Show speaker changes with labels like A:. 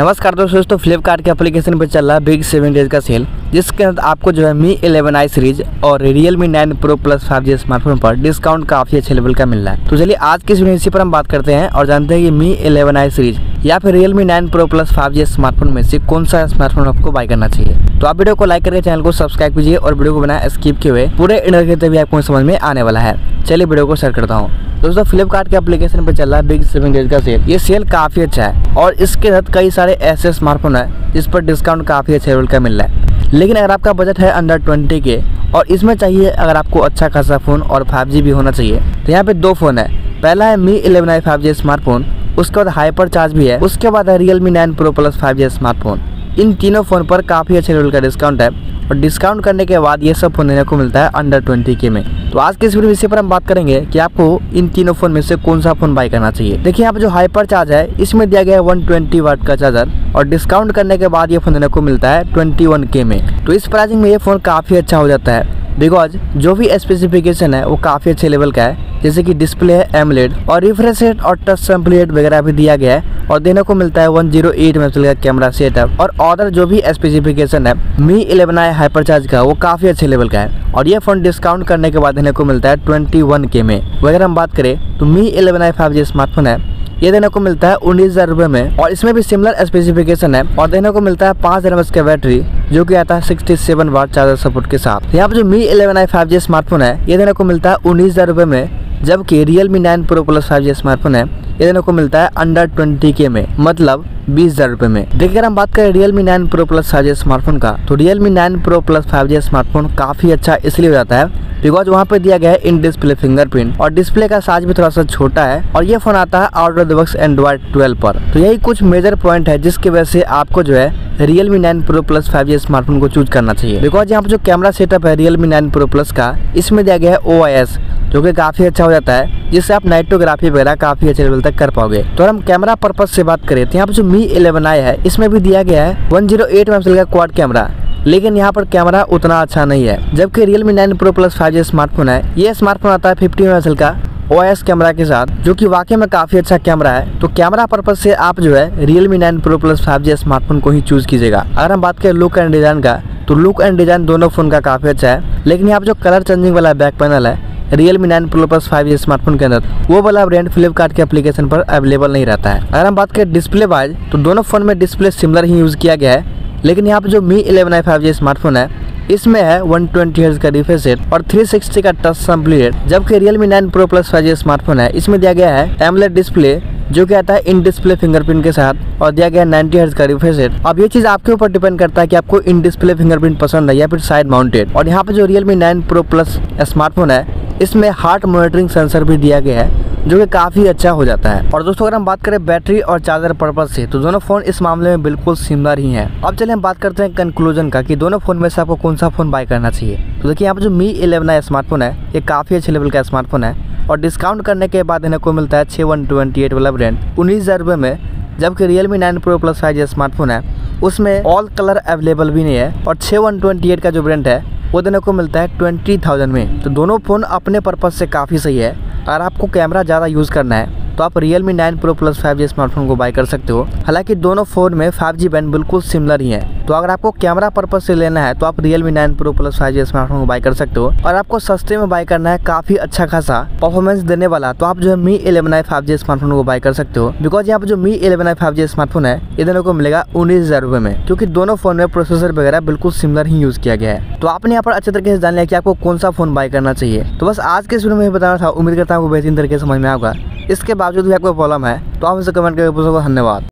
A: नमस्कार दोस्तों दोस्तों फ्लिपकार्ट के एप्लीकेशन पर चल रहा है बिग सेवन डेज़ का सेल जिसके अंदर आपको जो है मी 11 आई सीरीज़ और Realme nine pro plus five G smartphone पर डिस्काउंट काफ़ी अच्छे लेवल का मिल रहा है। तो चलिए, आज की इस इसी पर हम बात करते हैं और जानते हैं कि मी 11 आई सीरीज़ या फिर Realme nine pro plus five G smartphone में से कौन सा स्मार्टफ़ोन आपको बाय करना चाहिए। तो आप वीडियो को लाइक करके चैनल को सब्सक्राइब कीजिए और वीडियो को बना स्किप किए हुए पूरे इंटरव्यू तभी आपको समझ में आने वाला है। चलिए वीडियो को शेयर करता हूँ। दोस्तों फ्लिपकार्ट के एप्लीकेशन पर चल रहा है बिग सेवन डेज़ का सेल ये सेल काफ़ी अच्छा है और इसके तहत कई सारे ऐसे स्मार्टफ़ोन है, जिस पर डिस्काउंट काफ़ी अच्छे लेवल का मिल रहा है। लेकिन अगर आपका बजट है अंडर ट्वेंटी के और इसमें चाहिए अगर आपको अच्छा खासा फ़ोन और फाइव भी होना चाहिए तो यहाँ पे दो फ़ोन है। पहला है Mi eleven i five smartphone उसके बाद हाइपर चार्ज भी है, उसके बाद है Realme nine pro plus five smartphone इन तीनों फ़ोन पर काफ़ी अच्छे लेवल का डिस्काउंट है, और डिस्काउंट करने के बाद ये सब फ़ोन देने को मिलता है अंडर ट्वेंटी के में। तो आज के इस वीडियो विषय पर हम बात करेंगे कि आपको इन तीनों फ़ोन में से कौन सा फ़ोन बाय करना चाहिए। देखिए, यहाँ पर जो हाइपर चार्ज है, इसमें दिया गया है वन ट्वेंटी वाट का चार्जर और डिस्काउंट करने के बाद ये फ़ोन देने को मिलता है ट्वेंटी वन के में। तो इस प्राइसिंग में ये फ़ोन काफ़ी अच्छा हो जाता है। बिकॉज़ जो भी स्पेसिफिकेशन है, वो काफ़ी अच्छे लेवल का है। जैसे कि डिस्प्ले है एमलेट और रिफ्रेश रेट और टच सैम्पलेट वगैरह भी दिया गया है और देने को मिलता है 108 ज़ीरो का कैमरा सेटअप और अदर जो भी स्पेसिफिकेशन है Mi eleven i hyper charge का, वो काफ़ी अच्छे लेवल का है। और ये फ़ोन डिस्काउंट करने के बाद देने को मिलता है ट्वेंटी वन के में। अगर हम बात करें तो Mi eleven i five G smartphone है ये देने को मिलता है उन्नीस हज़ार रूपए में, और इसमें भी सिमिलर स्पेसिफिकेशन है, और देने को मिलता है पाँच हज़ार का बैटरी जो कि आता है sixty seven watt charger support के साथ। यहाँ पे जो Mi eleven i five G smartphone है, ये देने को मिलता है उन्नीस हज़ार रूपए में, जबकि Realme nine pro plus five G smartphone है, ये देने को मिलता है अंडर ट्वेंटी के में मतलब बीस हज़ार रूपए में। देखिए, अगर हम बात करें Realme nine pro plus five G smartphone का तो Realme nine pro plus five G smartphone काफ़ी अच्छा इसलिए हो जाता है बिकॉज़ वहाँ पे दिया गया है इन डिस्प्ले फिंगरप्रिंट और डिस्प्ले का साइज़ भी थोड़ा सा छोटा है। और ये फ़ोन आता है out of the Android twelve पर। तो यही कुछ मेजर पॉइंट है जिसकी वजह से आपको जो है Realme nine pro plus five G smartphone को चूज़ करना चाहिए। बिकॉज़ यहाँ पे जो कैमरा सेटअप है Realme nine pro plus का, इसमें दिया गया है OIS जो कि काफ़ी अच्छा हो जाता है, जिससे आप नाइटोग्राफी वगैरह काफ़ी अच्छे लेवल तक कर पाओगे। तो हम कैमरा पर्पज से बात करें तो यहाँ पे जो मी इलेवन आई है, इसमें भी दिया गया है one zero eight quad camera लेकिन यहाँ पर कैमरा उतना अच्छा नहीं है, जबकि Realme nine pro plus five smartphone है। ये स्मार्टफ़ोन आता है फिफ्टी एम का ओ कैमरा के साथ, जो कि वाकई में काफ़ी अच्छा कैमरा है। तो कैमरा पर्पज से आप जो है Realme nine pro plus five smartphone को ही चूज़ कीजिएगा। अगर हम बात करें लुक एंड डिज़ाइन का तो लुक एंड डिज़ाइन दोनों फ़ोन का काफ़ी अच्छा है। लेकिन यहाँ जो कलर चेंजिंग वाला बैक पैनल है Realme nine pro plus five smartphone के अंदर, वो वाला ब्रांड फ्लिपकार्ट के एप्लीकेशन पर अवेलेबल नहीं रहता है। अगर हम बात करें डिस्प्ले वाइज तो दोनों फ़ोन में डिस्प्ले सिमिलर ही यूज़ किया गया है। लेकिन यहाँ पे जो Mi eleven i five G smartphone है, इसमें है 120 ट्वेंटी का रिफ्रेश रेट और 360 का टच सैंपल जबकि Realme nine pro plus five G smartphone है, इसमें दिया गया है एमलेट डिस्प्ले जो कि आता है इन डिस्प्ले फिंगरप्रिंट के साथ और दिया गया नाइनटी हर्ज का रिफ्रेश रेट अब ये चीज़ आपके ऊपर डिपेंड करता है कि आपको इन डिस्प्ले फिंगरप्रिंट पसंद है या फिर साइड माउंटेड और यहाँ पे जो Mi nine pro plus smartphone है इसमें हार्ट मॉनिटरिंग सेंसर भी दिया गया है, जो कि काफ़ी अच्छा हो जाता है। और दोस्तों, अगर हम बात करें बैटरी और चार्जर पर्पज से तो दोनों फ़ोन इस मामले में बिल्कुल सिमिलर ही हैं। अब चलिए हम बात करते हैं कंक्लूजन का कि दोनों फ़ोन में से आपको कौन सा फ़ोन बाय करना चाहिए। तो देखिए, यहाँ पर जो मी इलेवन स्मार्टफ़ोन है, ये काफ़ी अच्छे लेवल का स्मार्टफ़ोन है। और डिस्काउंट करने के बाद इन्हें को मिलता है छः वन ट्वेंटी एट वाला ब्रांड उन्नीस हज़ार रुपये में, जबकि Realme nine pro plus five smartphone है, उसमें ऑल कलर अवेलेबल भी नहीं है। और छः वन ट्वेंटी एट का जो ब्रांड है वो देने को मिलता है ट्वेंटी थाउज़ेंड में। तो दोनों फ़ोन अपने पर्पज़ से काफ़ी सही है अगर आपको कैमरा ज़्यादा यूज़ करना है। तो आप Realme nine pro plus five smartphone को बाय कर सकते हो। हालाँकि दोनों फ़ोन में फाइव जी बैंड बिल्कुल सिमिलर ही है। तो अगर आपको कैमरा पर्पज से लेना है तो आप Realme nine pro plus five smartphone को बाय कर सकते हो। और आपको सस्ते में बाय करना है काफ़ी अच्छा खासा परफॉर्मेंस देने वाला तो आप जो है Mi eleven i five G smartphone को बाय कर सकते हो। बिकॉज़ यहाँ पर जो Mi eleven i five G smartphone है, ये दोनों को मिलेगा उन्नीस हज़ार रुपए में, क्योंकि दोनों फ़ोन में प्रोसेसर वगैरह बिल्कुल सिमिलर ही यूज़ किया गया है। तो आपने यहाँ पर अच्छे तरीके से जान लिया कि आपको कौन सा फ़ोन बाय करना चाहिए। तो बस आज के वीडियो में बताना था। उम्मीद करता हूँ बेहतरीन तरीके से समझ में आएगा इसके बावजूद भी आपको प्रॉब्लम है तो आप इसे कमेंट करके पूछोगे धन्यवाद।